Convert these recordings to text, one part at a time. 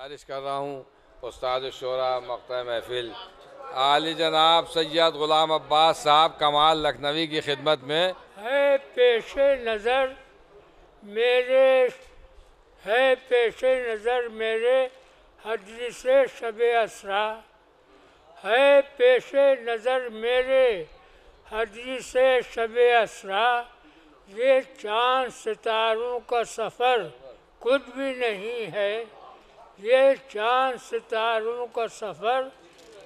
گزارش کر رہا ہوں، استاد الشورا مقتہ محفل۔ عالی جناب سید غلام عباس صاحب کمال لکھنوی کی خدمت میں۔ ہے پیش نظر میرے، ہے پیش نظر میرے حدیث شب اسرا۔ ہے پیش نظر میرے حدیث شب اسرا۔ یہ چاند ستاروں کا سفر خود بھی نہیں ہے۔ یہ چاند ستاروں کا سفر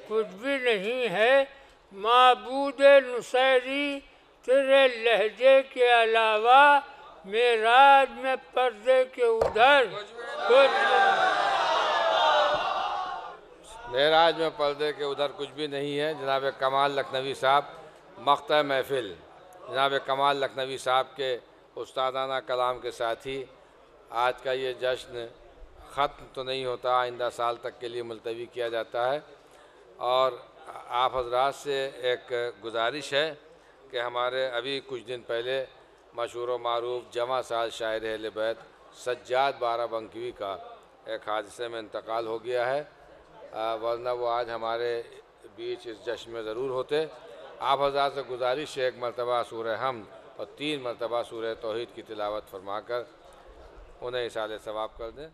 کچھ بھی نہیں ہے۔ معبود نصیری تیرے لہجے کے علاوہ میراج میں پردے کے ادھر کچھ معراج میں پردے کے ادھر کچھ بھی نہیں ہے۔ جناب کمال لکھنوی صاحب مقتہ محفل۔ جناب کمال لکھنوی صاحب کے استادانہ کلام کے ساتھ ہی آج کا یہ جشن ختم تو نہیں ہوتا، آئندہ سال تک کے لیے ملتوی کیا جاتا ہے۔ اور آپ حضرات سے ایک گزارش ہے کہ ہمارے ابھی کچھ دن پہلے مشہور و معروف جمع سال شاعر اہل بیت سجاد بارہ بنکوی کا ایک حادثے میں انتقال ہو گیا ہے۔ ورنہ وہ آج ہمارے بیچ اس جشن میں ضرور ہوتے۔ آپ حضرات سے گزارش ہے، ایک مرتبہ سورہ ہم اور تین مرتبہ سورہ توحید کی تلاوت فرما کر انہیں اصال ثواب کر دیں۔